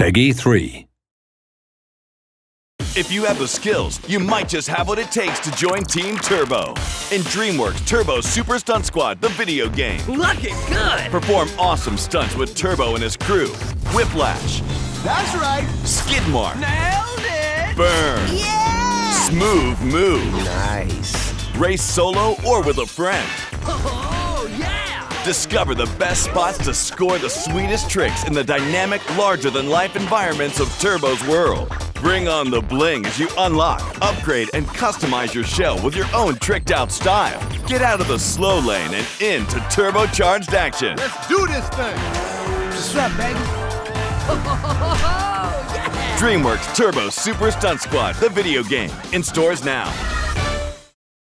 PEGI 3. If you have the skills, you might just have what it takes to join Team Turbo. In DreamWorks Turbo Super Stunt Squad, the video game. Looking good! Perform awesome stunts with Turbo and his crew. Whiplash, That's right. Skidmark, Nailed it! Burn, Yeah! Smoove Move, Nice. race solo or with a friend. Uh-huh. Discover the best spots to score the sweetest tricks in the dynamic, larger-than-life environments of Turbo's world. Bring on the bling as you unlock, upgrade, and customize your shell with your own tricked-out style. Get out of the slow lane and into turbocharged action. Let's do this thing. What's up, baby? Yeah! DreamWorks Turbo Super Stunt Squad, the video game, in stores now.